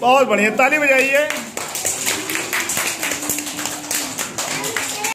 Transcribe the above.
बहुत बढ़िया ताली बजाइए